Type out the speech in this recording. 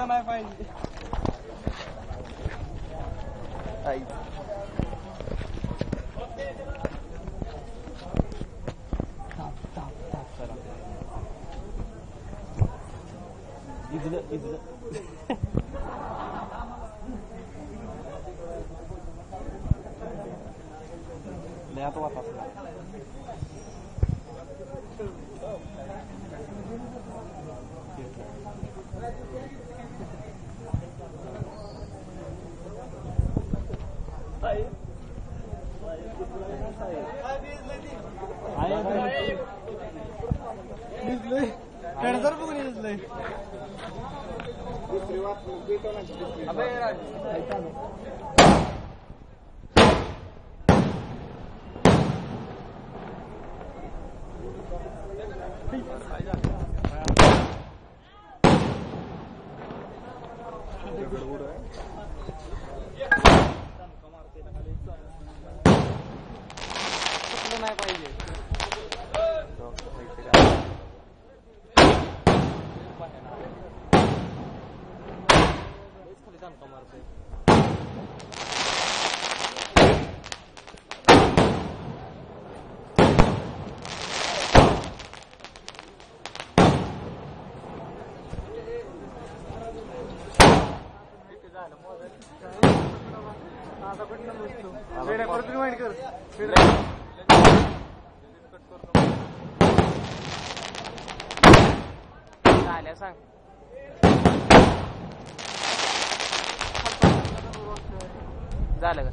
under my file. Right. Stop, stop, stop, sir. It's the, it's the. ले आता वापस खाली दणका मारतोय परत रिमाइंड कर झाल्या सांग झालं का अबे हाय अजून अर्ध्या आताशी अर्ध्या आज दोन ذلك